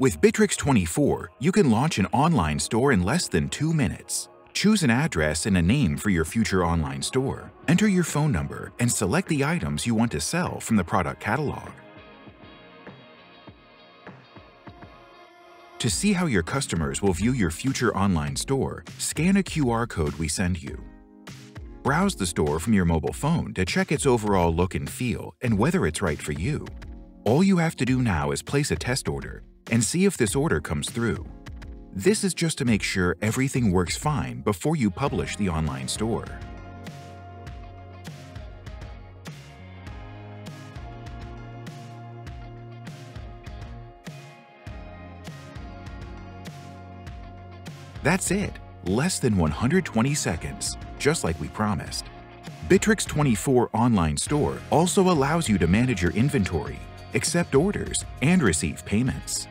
With Bitrix 24, you can launch an online store in less than two minutes. Choose an address and a name for your future online store. Enter your phone number and select the items you want to sell from the product catalog. To see how your customers will view your future online store, scan a QR code we send you. Browse the store from your mobile phone to check its overall look and feel and whether it's right for you. All you have to do now is place a test order and see if this order comes through. This is just to make sure everything works fine before you publish the online store. That's it, less than 120 seconds, just like we promised. Bitrix 24 online store also allows you to manage your inventory, accept orders, and receive payments.